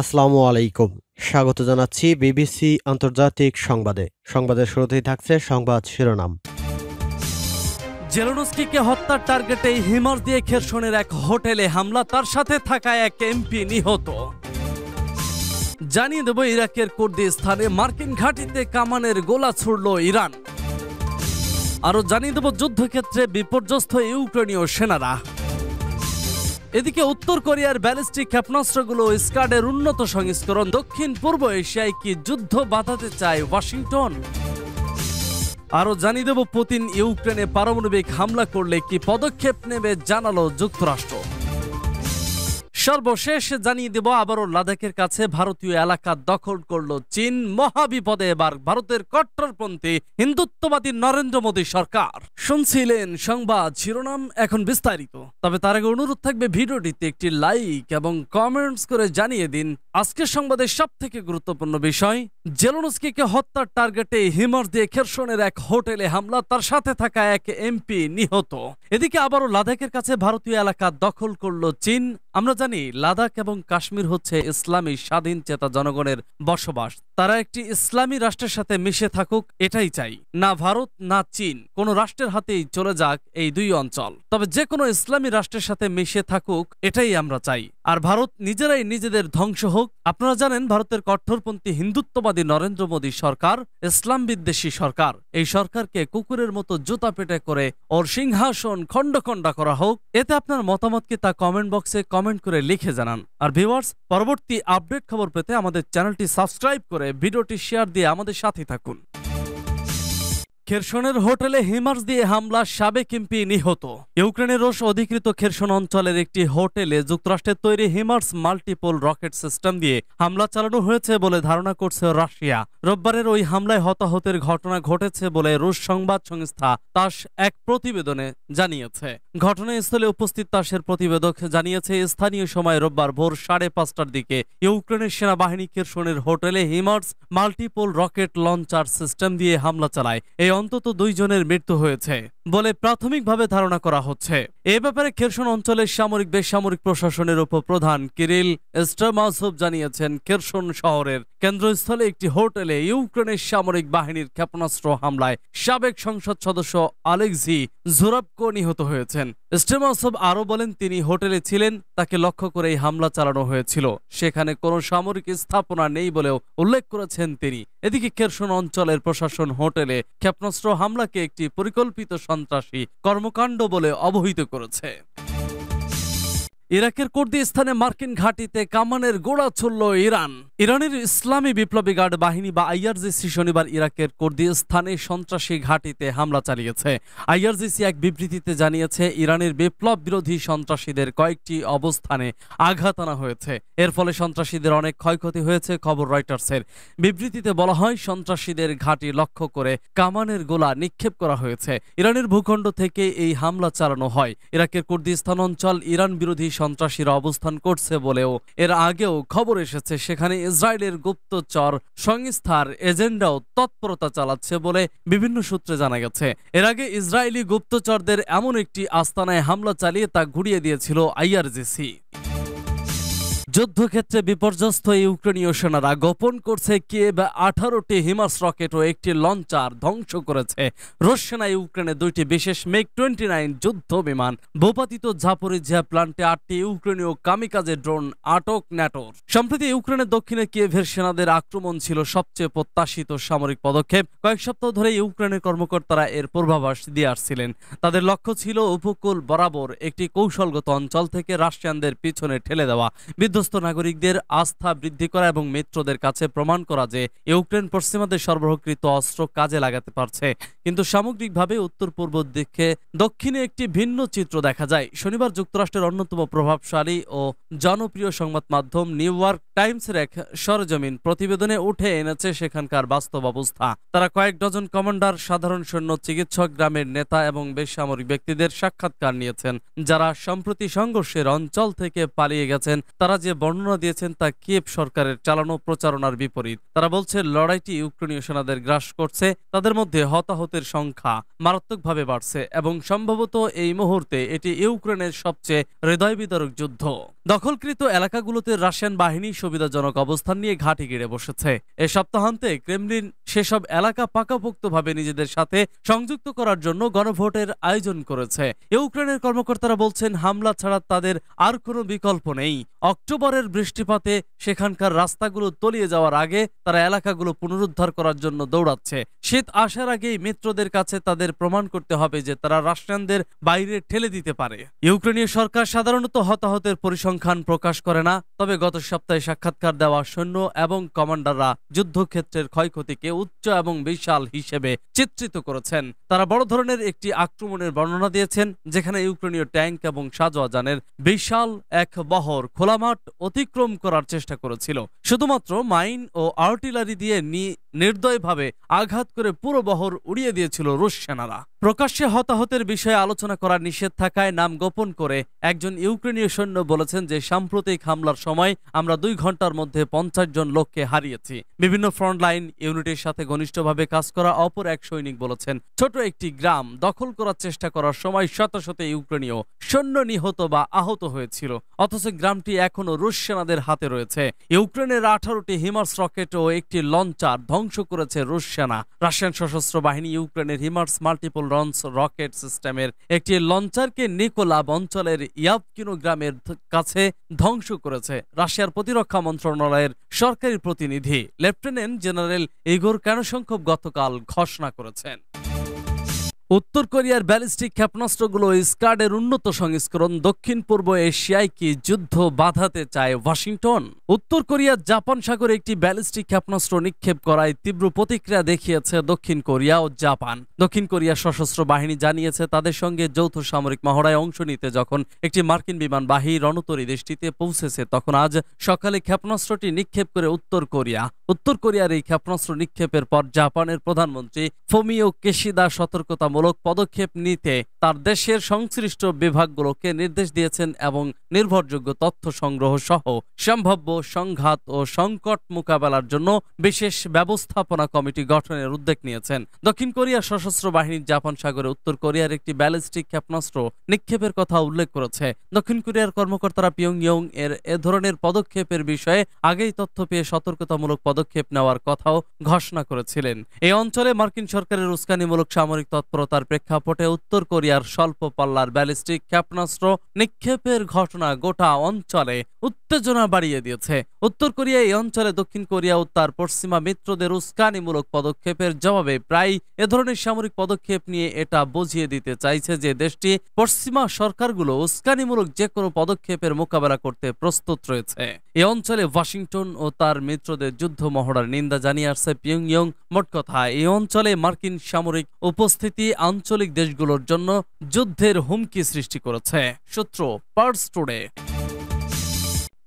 আসসালামু আলাইকুম। স্বাগত জানাচ্ছি বিবিসি আন্তর্জাতিক সংবাদে। সংবাদের শুরুতেই থাকছে সংবাদ শিরোনাম। জেলোনস্কিকে হত্যার টার্গেটে হিমার দিয়ে খেরসনের এক হোটেলে হামলা, তার সাথে থাকা এক এমপি নিহত। জানিয়ে দেব ইরাকের কুর্দি স্থানে মার্কিন ঘাঁটিতে কামানের গোলা ছুড়ল ইরান। আরও জানিয়ে দেব যুদ্ধক্ষেত্রে বিপর্যস্ত ইউক্রেনীয় সেনারা। এদিকে উত্তর কোরিয়ার ব্যালিস্টিক ক্ষেপণাস্ত্রগুলো স্কাডের উন্নত সংস্করণ দক্ষিণ পূর্ব এশিয়ায় কি যুদ্ধ বাঁধাতে চায় ওয়াশিংটন? আরও জানিয়ে দেব পুতিন ইউক্রেনে পারমাণবিক হামলা করলে কি পদক্ষেপ নেবে জানালো যুক্তরাষ্ট্র। সর্বশেষ জানিয়ে দেব, আবারও লাদাখের কাছে ভারতীয় এলাকা দখল করল চীন। মহাবিপদে এবার ভারতের কট্টরপন্থী হিন্দুত্ববাদী নরেন্দ্র মোদী সরকার। শুনছিলেন সংবাদ শিরোনাম, এখন বিস্তারিত। তবে তার আগে অনুরোধ থাকবে, ভিডিওটিতে একটি লাইক এবং কমেন্টস করে জানিয়ে দিন আজকের সংবাদের সব থেকে গুরুত্বপূর্ণ বিষয়, জেলোনস্কিকে হত্যার টার্গেটে হিমর দিয়ে খেরসনের এক হোটেলে হামলা, তার সাথে থাকা এক এমপি নিহত। এদিকে আবারও লাদাখের কাছে ভারতীয় এলাকা দখল করল চীন। আমরা জানি লাদাখ এবং কাশ্মীর হচ্ছে ইসলামী স্বাধীন চেতা জনগণের বসবাস। তারা একটি ইসলামী রাষ্ট্রের সাথে মিশে থাকুক, এটাই চাই। না ভারত, না চীন, কোনো রাষ্ট্রের হাতেই চলে যাক এই দুই অঞ্চল। তবে যে কোনো ইসলামী রাষ্ট্রের সাথে মিশে থাকুক, এটাই আমরা চাই। আর ভারত নিজেরাই নিজেদের ধ্বংস হোক। আপনারা জানেন ভারতের কঠোরপন্থী হিন্দুত্ববাদী নরেন্দ্র মোদী সরকার, ইসলাম বিদ্বেষী সরকার। এই সরকারকে কুকুরের মতো জুতা পেটে করে ওর সিংহাসন খণ্ড খণ্ডা করা হোক। এতে আপনার মতামতকে তা কমেন্ট বক্সে কমেন্ট করে লিখে জানান। আর ভিউয়ার্স, পরবর্তী আপডেট খবর পেতে আমাদের চ্যানেলটি সাবস্ক্রাইব করে ভিডিওটি শেয়ার দিয়ে আমাদের সাথে থাকুন। খেরসনের হোটেলে হিমার্স দিয়ে হামলা সাবেক এমপি নিহত। ইউক্রেনের রোষ অধিকৃত খেরসন অঞ্চলের একটি হোটেলে যুক্তরাষ্ট্রের তৈরি হিমার্স মাল্টিপল রকেট সিস্টেম দিয়ে হামলা চালানো হয়েছে বলে ধারণা করছে রাশিয়া। রোববারের ওই হামলায় হতাহতের ঘটনা ঘটেছে বলে রুশ সংবাদ সংস্থা তাস এক প্রতিবেদনে জানিয়েছে। ঘটনাস্থলে উপস্থিত তাসের প্রতিবেদক জানিয়েছে, স্থানীয় সময় রোববার ভোর সাড়ে পাঁচটার দিকে ইউক্রেনের সেনাবাহিনী খেরসনের হোটেলে HIMARS multiple rocket launcher system দিয়ে হামলা চালায়। এই অন্তত দুইজনের মৃত্যু হয়েছে বলে প্রাথমিকভাবে ধারণা করা হচ্ছে। এ ব্যাপারে খেরসন অঞ্চলের সামরিক, বেসামরিক প্রশাসনের উপপ্রধান কিরিল স্টামাসভ জানিয়েছেন, খেরসন শহরের কেন্দ্রস্থলে একটি হোটেলে ইউক্রেনের সামরিক বাহিনীর ক্ষেপণাস্ত্র হামলায় সাবেক সংসদ সদস্য আলেক্সি জোরাবকো নিহত হয়েছেন। স্টেমাসভ আরও বলেন, তিনি হোটেলে ছিলেন, তাকে লক্ষ্য করে এই হামলা চালানো হয়েছিল। সেখানে কোনো সামরিক স্থাপনা নেই বলেও উল্লেখ করেছেন তিনি। এদিকে খেরসন অঞ্চলের প্রশাসন হোটেলে ক্ষেপণাস্ত্র হামলাকে একটি পরিকল্পিত সন্ত্রাসী কর্মকাণ্ড বলে অবহিত করেছে ইরাকের কুর্দিস্তানে মার্কিন ঘাঁটিতে কামানের গোড়া ছুড়ল ইরান। ইরানের ইসলামী বিপ্লবী গার্ড বাহিনী বা আইআরজিসি শনিবার ইরাকের কুর্দিস্তানে সন্ত্রাসী ঘাঁটিতে হামলা চালিয়েছে। আইআরজিসি এক বিবৃতিতে জানিয়েছে, ইরানের বিপ্লব বিরোধী সন্ত্রাসীদের কয়েকটি অবস্থানে আঘাত আনা হয়েছে। এর ফলে সন্ত্রাসীদের অনেক ক্ষয়ক্ষতি হয়েছে, খবর রয়টার্সের। বিবৃতিতে বলা হয়, সন্ত্রাসীদের ঘাঁটি লক্ষ্য করে কামানের গোলা নিক্ষেপ করা হয়েছে। ইরানের ভূখণ্ড থেকে এই হামলা চালানো হয়। ইরাকের কুর্দিস্তান অঞ্চল ইরান বিরোধী সন্ত্রাসীরা অবস্থান করছে বলেও এর আগেও খবর এসেছে। সেখানে ইসরায়েলের গুপ্তচর সংস্থার এজেন্ডাও তৎপরতা চালাচ্ছে বলে বিভিন্ন সূত্রে জানা গেছে। এর আগে ইসরায়েলি গুপ্তচরদের এমন একটি আস্তানায় হামলা চালিয়ে তা ঘুরিয়ে দিয়েছিল আইআরজিসি। যুদ্ধক্ষেত্রে বিপর্যস্ত ইউক্রেনীয় সেনারা গোপন করছে কিয়েভ আঠারোটি হিমাস রকেট ও একটি লঞ্চার ধ্বংস করেছে। রুশ সেনা ইউক্রেনে দুইটি বিশেষ মেক টোয়েন্টি নাইন যুদ্ধ বিমান, ভূপাতিত ঝাপরিঝিয়া প্লান্টে আটটি ইউক্রেনীয় কামিকাজে ড্রোন আটক ন্যাটোর। সম্প্রতি ইউক্রেনের দক্ষিণে কিয়েভের সেনাদের আক্রমণ ছিল সবচেয়ে প্রত্যাশিত সামরিক পদক্ষেপ। কয়েক সপ্তাহ ধরে ইউক্রেনের কর্মকর্তারা এর পূর্বাভাস দিয়ে আসছিলেন। তাদের লক্ষ্য ছিল উপকূল বরাবর একটি কৌশলগত অঞ্চল থেকে রাশিয়ানদের পিছনে ঠেলে দেওয়া। বিধ্বস্ত নাগরিকদের আস্থা বৃদ্ধি করা এবং মিত্রদের কাছে প্রমাণ করা যে ইউক্রেন পশ্চিমাদের সরবরাহকৃত অস্ত্র কাজে লাগাতে পারছে। কিন্তু সামগ্রিকভাবে উত্তর পূর্ব দিকে দক্ষিণে একটি ভিন্ন চিত্র দেখা যায়। শনিবার যুক্তরাষ্ট্রের অন্যতম প্রভাবশালী ও জনপ্রিয় সংবাদ মাধ্যম নিউ ইয়র্ক টাইমসের এক সরজমিন প্রতিবেদনে উঠে এনেছে সেখানকার বাস্তব অবস্থা। তারা কয়েক ডজন কমান্ডার, সাধারণ সৈন্য, চিকিৎসক, গ্রামের নেতা এবং বেসামরিক ব্যক্তিদের সাক্ষাৎকার নিয়েছেন। যারা সম্প্রতি সংঘর্ষের অঞ্চল থেকে পালিয়ে গেছেন, তারা যে বর্ণনা দিয়েছেন তা কিয়েভ সরকারের চালানো প্রচারণার বিপরীত। তারা বলছে, লড়াইটি ইউক্রেনীয় সেনাদের গ্রাস করছে, তাদের মধ্যে হতাহতের সংখ্যা মারাত্মকভাবে বাড়ছে এবং সম্ভবত এই মুহূর্তে এটি ইউক্রেনের সবচেয়ে হৃদয়বিদারক যুদ্ধ। দখলকৃত এলাকাগুলোতে রাশিয়ান বাহিনী সুবিধাজনক অবস্থান নিয়ে ঘাঁটি গেড়ে বসেছে। এ সপ্তাহান্তে ক্রেমলিন সেসব এলাকা পাকাপোক্তভাবে নিজেদের সাথে সংযুক্ত করার জন্য গণভোটের আয়োজন করেছে। ইউক্রেনের কর্মকর্তারা বলছেন, হামলা ছাড়া তাদের আর কোনো বিকল্প নেই। অক্টোবরের বৃষ্টিপাতে সেখানকার রাস্তাগুলো তলিয়ে যাওয়ার আগে তারা এলাকাগুলো পুনরুদ্ধার করার জন্য দৌড়াচ্ছে। শীত আসার আগেই মিত্রদের কাছে তাদের প্রমাণ করতে হবে যে তারা রাশিয়ানদের বাইরে ঠেলে দিতে পারে। ইউক্রেনীয় সরকার সাধারণত হতাহতের পরিসংখ্যান প্রকাশ করে না, তবে গত সপ্তাহে সাক্ষাৎকার দেওয়া সৈন্য এবং কমান্ডাররা যুদ্ধক্ষেত্রের ক্ষয়ক্ষতিকে উচ্চ এবং বিশাল হিসেবে চিত্রিত করেছেন। তারা বড় ধরনের একটি আক্রমণের বর্ণনা দিয়েছেন, যেখানে ইউক্রেনীয় ট্যাঙ্ক এবং সাজোয়া যানের বিশাল এক বহর খোলা মাঠ অতিক্রম করার চেষ্টা করেছিল। শুধুমাত্র মাইন ও আর্টিলারি দিয়ে নির্দয়ভাবে আঘাত করে পুরো বহর উড়িয়ে দিয়েছিল রুশ সেনারা। প্রকাশ্যে হতাহতের বিষয়ে আলোচনা করা নিষেধ থাকায় নাম গোপন করে একজন ইউক্রেনীয় সৈন্য বলেছেন যে, সাম্প্রতিক হামলার সময় আমরা দুই ঘণ্টার মধ্যে পঞ্চাশ জন লোককে হারিয়েছি। বিভিন্ন ফ্রন্টলাইন ইউনিটের সাথে ঘনিষ্ঠভাবে কাজ করা অপর এক সৈনিক বলেছেন, ছোট একটি গ্রাম দখল করার চেষ্টা করার সময় শত শত ইউক্রেনীয় সৈন্য নিহত বা আহত হয়েছিল। অথচ গ্রামটি এখনও রুশ সেনাদের হাতে রয়েছে। ইউক্রেনের আঠারোটি হিমার্স রকেট ও একটি লঞ্চার ধ্বংস করেছে রুশ সেনা। রাশিয়ান সশস্ত্র বাহিনী ইউক্রেনের হিমার্স মাল্টিপল লঞ্চ রকেট সিস্টেমের একটি লঞ্চারকে নিকোলাব অঞ্চলের ইয়াবকিনো গ্রামের কাছে ধ্বংস করেছে। রাশিয়ার প্রতিরক্ষা মন্ত্রণালয়ের সরকারি প্রতিনিধি লেফটেন্যান্ট জেনারেল ইগোর ক্যানোশঙ্কভ গতকাল ঘোষণা করেছেন। উত্তর কোরিয়ার ব্যালিস্টিক ক্ষেপণাস্ত্রগুলো স্কার্ডের উন্নত সংস্করণ দক্ষিণ পূর্ব এশিয়ায় কি যুদ্ধ বাধাতে চায় ওয়াশিংটন? উত্তর কোরিয়া জাপান সাগরে একটি ব্যালিস্টিক ক্ষেপণাস্ত্র নিক্ষেপ করায় তীব্র প্রতিক্রিয়া দেখিয়েছে দক্ষিণ কোরিয়া ও জাপান। দক্ষিণ কোরিয়ার সশস্ত্র বাহিনী জানিয়েছে, তাদের সঙ্গে যৌথ সামরিক মহড়ায় অংশ নিতে যখন একটি মার্কিন বিমান বিমানবাহী রণতরী দেশটিতে পৌঁছেছে, তখন আজ সকালে ক্ষেপণাস্ত্রটি নিক্ষেপ করে উত্তর কোরিয়া। উত্তর কোরিয়ার এই ক্ষেপণাস্ত্র নিক্ষেপের পর জাপানের প্রধানমন্ত্রী ফোমিও কেশিদা সতর্কতামূলক পদক্ষেপ নিতে তার দেশের সংশ্লিষ্ট বিভাগগুলোকে নির্দেশ দিয়েছেন এবং নির্ভরযোগ্য তথ্য সংগ্রহ সহ সম্ভাব্য সংঘাত ও সংকট মোকাবেলার জন্য বিশেষ ব্যবস্থাপনা কমিটি গঠনের উদ্যোগ নিয়েছেন। দক্ষিণ কোরিয়া সশস্ত্র বাহিনী জাপান সাগরে উত্তর কোরিয়ার একটি ব্যালিস্টিক ক্ষেপণাস্ত্র নিক্ষেপের কথা উল্লেখ করেছে। দক্ষিণ কোরিয়ার কর্মকর্তারা পিয়ংইয়ং এর এ ধরনের পদক্ষেপের বিষয়ে আগেই তথ্য পেয়ে সতর্কতামূলক পদক্ষেপ নেওয়ার কথাও ঘোষণা করেছিলেন। এই অঞ্চলে মার্কিন সরকারের উস্কানিমূলক সামরিক তৎপরতার প্রেক্ষাপটে উত্তর কোরিয়ার স্বল্প পাল্লার ব্যালিস্টিক ক্ষেপণাস্ত্র নিক্ষেপের ঘটনা গোটা অঞ্চলে উত্তেজনা বাড়িয়ে দিয়েছে। উত্তর কোরিয়া এই অঞ্চলে দক্ষিণ কোরিয়া ও তার পশ্চিমা মিত্রদের উস্কানিমূলক পদক্ষেপের জবাবে প্রায় এ ধরনের সামরিক পদক্ষেপ নিয়ে এটা বুঝিয়ে দিতে চাইছে যে দেশটি পশ্চিমা সরকারগুলো উস্কানিমূলক যে কোনো পদক্ষেপের মোকাবেলা করতে প্রস্তুত রয়েছে। এ অঞ্চলে ওয়াশিংটন ও তার মিত্রদের যুদ্ধ মহড়ার নিন্দা জানিয়ে আসছে পিয়ংইয়ং। মোট কথা এই অঞ্চলে মার্কিন সামরিক উপস্থিতি আঞ্চলিক দেশগুলোর জন্য যুদ্ধের হুমকি সৃষ্টি করেছে। সূত্র পার্স টুডে।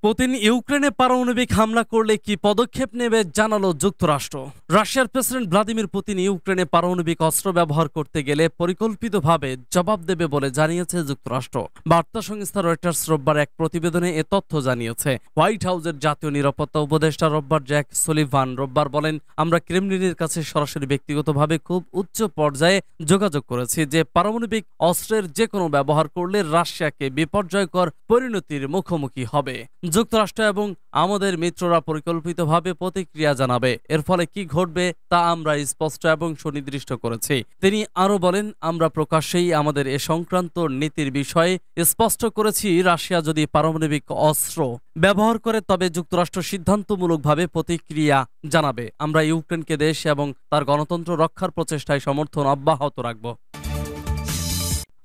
পুতিন ইউক্রেনে পারমাণবিক হামলা করলে কি পদক্ষেপ নেবে জানালো যুক্তরাষ্ট্র। রাশিয়ার প্রেসিডেন্ট ভ্লাদিমির পুতিন ইউক্রেনে পারমাণবিক অস্ত্র ব্যবহার করতে গেলে পরিকল্পিতভাবে জবাব দেবে বলে জানিয়েছে যুক্তরাষ্ট্র। বার্তা সংস্থা রয়টার্স রোববার এক প্রতিবেদনে এ তথ্য জানিয়েছে। হোয়াইট হাউসের জাতীয় নিরাপত্তা উপদেষ্টা রোববার জ্যাক সুলিভান রোববার বলেন, আমরা ক্রেমলিনের কাছে সরাসরি ব্যক্তিগতভাবে খুব উচ্চ পর্যায়ে যোগাযোগ করেছি যে পারমাণবিক অস্ত্রের যে কোনো ব্যবহার করলে রাশিয়াকে বিপর্যয়কর পরিণতির মুখোমুখি হবে। যুক্তরাষ্ট্র এবং আমাদের মিত্ররা পরিকল্পিতভাবে প্রতিক্রিয়া জানাবে। এর ফলে কি ঘটবে তা আমরা স্পষ্ট এবং সুনির্দিষ্ট করেছি। তিনি আরও বলেন, আমরা প্রকাশ্যেই আমাদের এ সংক্রান্ত নীতির বিষয়ে স্পষ্ট করেছি, রাশিয়া যদি পারমাণবিক অস্ত্র ব্যবহার করে, তবে যুক্তরাষ্ট্র সিদ্ধান্তমূলকভাবে প্রতিক্রিয়া জানাবে। আমরা ইউক্রেনকে দেশ এবং তার গণতন্ত্র রক্ষার প্রচেষ্টায় সমর্থন অব্যাহত রাখব।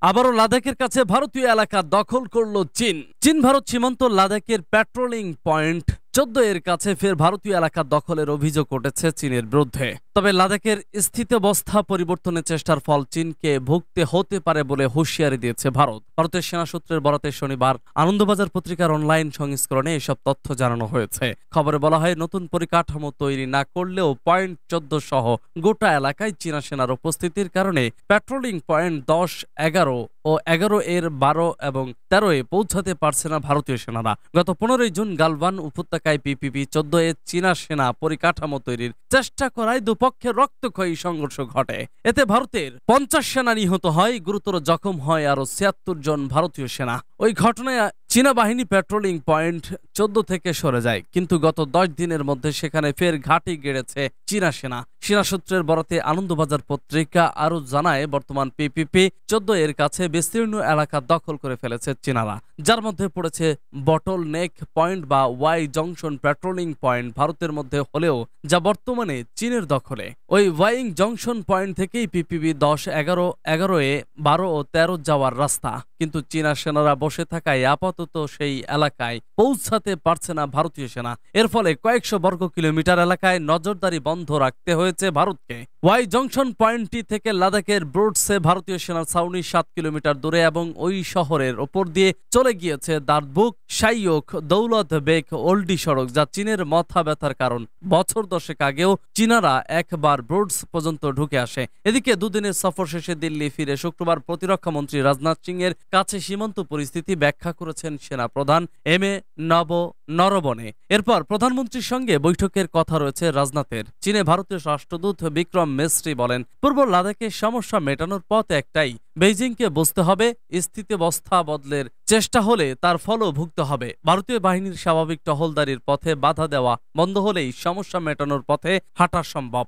আবারও লাদাখের কাছে ভারতীয় এলাকা দখল করল চীন। চীন ভারত সীমান্ত লাদাখের প্যাট্রোলিং পয়েন্ট চোদ্দ এর কাছে ফের ভারতীয় এলাকা দখলের অভিযোগ উঠেছে চীনের বিরুদ্ধে। তবে লাদাখের স্থিতাবস্থা পরিবর্তনের চেষ্টার ফল চীনকে ভুগতে হতে পারে বলে হুঁশিয়ারি দিয়েছে ভারত। ভারতের সেনা সূত্রের বরাতে শনিবার আনন্দবাজার পত্রিকার অনলাইন সংস্করণে এসব তথ্য জানানো হয়েছে। খবরে বলা হয়, নতুন পরিকাঠামো তৈরি না করলেও পয়েন্ট চোদ্দ সহ গোটা এলাকায় চীনা সেনার উপস্থিতির কারণে পেট্রোলিং পয়েন্ট দশ, এগারো ও এগারো এর বারো এবং তেরোয় পৌঁছাতে পারছে না ভারতীয় সেনারা। গত পনেরোই জুন গালবান উপত্যকায় পিপিপি চোদ্দ এ চীনা সেনা পরিকাঠামো তৈরির চেষ্টা করায় দুপক্ষের রক্তক্ষয়ী সংঘর্ষ ঘটে। এতে ভারতের পঞ্চাশ সেনা নিহত হয়, গুরুতর জখম হয় আরও ছিয়াত্তর জন ভারতীয় সেনা। ওই ঘটনায় চীনা বাহিনী পেট্রোলিং পয়েন্ট চোদ্দ থেকে সরে যায়, কিন্তু গত দশ দিনের মধ্যে সেখানে ফের ঘাঁটি গেড়েছে চীনা সেনা। সেনা সূত্রের বরাতে আনন্দবাজার পত্রিকা আরও জানায়, বর্তমান পিপিপি চোদ্দ এর কাছে বিস্তীর্ণ এলাকা দখল করে ফেলেছে চীনারা। যার মধ্যে পড়েছে বটল নেক পয়েন্ট বা ওয়াই জংশন পেট্রোলিং পয়েন্ট ভারতের মধ্যে হলেও যা বর্তমানে চীনের দখলে। ওই ওয়াইং জংশন পয়েন্ট থেকেই পিপিবি দশ, এগারো এগারো এ বারো ও তেরো যাওয়ার রাস্তা। কিন্তু চীনা সেনারা বসে থাকায় আপাতত সেই এলাকায় পৌঁছাতে পারছে না ভারতীয় সেনা। এর ফলে কয়েকশো বর্গ কিলোমিটার এলাকায় নজরদারি বন্ধ রাখতে হয়েছে ভারতকে। ওয়াই জংশন পয়েন্টটি থেকে লাদাখের ব্রোডসে ভারতীয় সেনার ছাউনি সাত কিলোমিটার দূরে এবং ওই শহরের ওপর দিয়ে চলে গিয়েছে দার্দবুক সাইয়ক দৌলত বেগ, ওল্ডি সড়ক যা চীনের মাথা ব্যথার কারণ। বছর দশেক আগেও চীনারা একবার ব্রোডস পর্যন্ত ঢুকে আসে। এদিকে দুদিনের সফর শেষে দিল্লি ফিরে শুক্রবার প্রতিরক্ষা মন্ত্রী রাজনাথ সিং এর কাছে সীমান্ত পরিস্থিতি ব্যাখ্যা করেছেন সেনা প্রধান এম এ নব নরবনে এরপর প্রধানমন্ত্রীর সঙ্গে বৈঠকের কথা রয়েছে রাজনাথের। চীনে ভারতীয় রাষ্ট্রদূত বিক্রম মিস্ত্রি বলেন, পূর্ব লাদাখের সমস্যা মেটানোর পথ একটাই। বেইজিংকে বুঝতে হবে, স্থিতাবস্থা বদলের চেষ্টা হলে তার ফলও ভুগতে হবে। ভারতীয় বাহিনীর স্বাভাবিক টহলদারির পথে বাধা দেওয়া বন্ধ হলেই সমস্যা মেটানোর পথে হাঁটা সম্ভব।